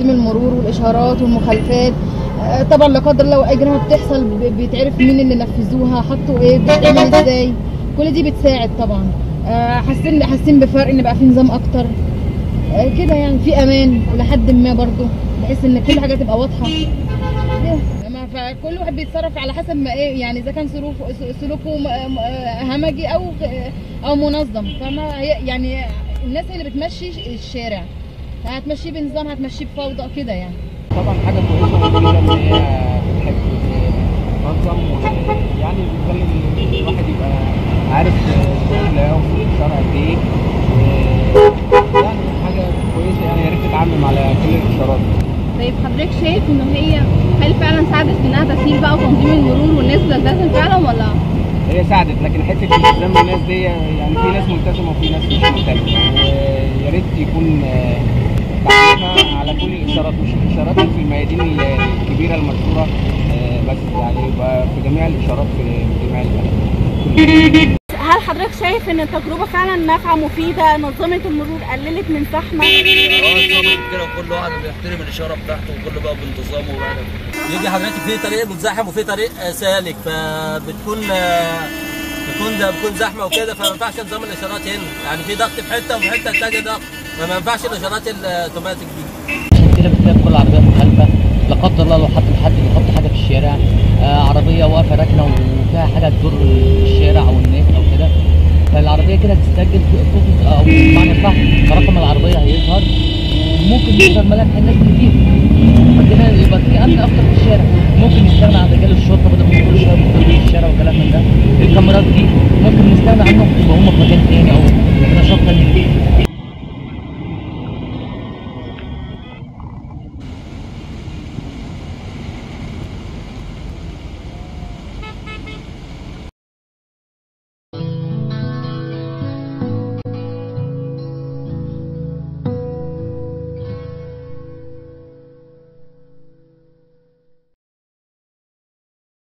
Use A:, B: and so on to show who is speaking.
A: المرور والإشارات والمخالفات آه، طبعا لا قدر الله اجرام بتحصل بيتعرف مين اللي نفذوها حطوا إيه بتتعمل إزاي. كل دي بتساعد طبعا. آه، حاسين حاسين بفرق إن بقى في نظام أكتر. آه، كده يعني في أمان لحد ما برضو بحيث إن كل حاجة تبقى واضحة. فكل واحد بيتصرف على حسب ما إيه يعني إذا كان سلوكه سلوكه همجي أو أو منظم. فما يعني الناس اللي بتمشي الشارع. هتمشيه بنظام هتمشيه بفوضى كده يعني.
B: طبعا حاجة كويسة ان هي بتحب تنظم. يعني بتخلي الواحد يبقى عارف ولايته في الشارع قد إيه. يعني حاجة كويسة يعني يا ريت تتعمم على كل الإشارات.
C: طيب حضرتك شايف إن هي هل فعلا ساعدت في إنها تسهيل بقى وتنظيم المرور والناس تلتزم فعلا ولا؟
B: هي ساعدت لكن حتة الالتزام الناس دي يعني في ناس ملتزمة وفي ناس مش ملتزمة. ويا ريت يكون كل الاشارات مش الاشارات في الميادين الكبيرة المشهورة آه، بس يعني يبقى في جميع الإشارات في في جميع البلد.
C: هل حضرتك شايف إن التجربة فعلا نافعة مفيدة؟ نظمت المرور قللت من زحمه
D: آه طبعا كده كل واحد بيحترم الإشارة بتاعته وكل بقى بانتظامه وبقى
E: يجي حضرتك في طريق متزحم وفي طريق سالك فبتكون بتكون ده بتكون زحمة وكده فما ينفعش نظام الإشارات هنا. يعني في ضغط في حتة وفي حتة تانية ضغط فما ينفعش الإشارات الاوتوماتيك دي.
F: بتلاقي كل عربيه مخالفه لا قدر الله لو حد حد بيحط حاجة في الشارع. آه عربية واقفة راكنة وفيها حاجة تضر الشارع أو الناس أو كده. فالعربية كده تفوز أو بمعنى صح رقم العربية هيظهر. وممكن يظهر ملامح الناس فيها فكده يبقى في أمن أكتر في الشارع. ممكن نستغنى عن رجال الشرطة بدل ما كل شوية في الشارع وكلام من ده. الكاميرات دي ممكن نستغنى عنهم يبقى هم في مكان تاني أو